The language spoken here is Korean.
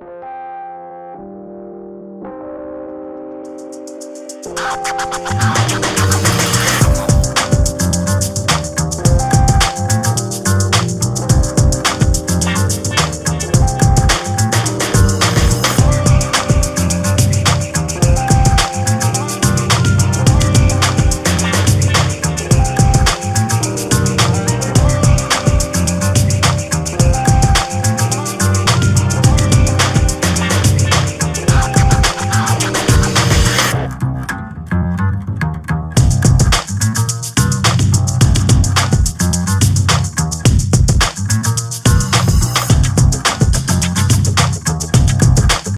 아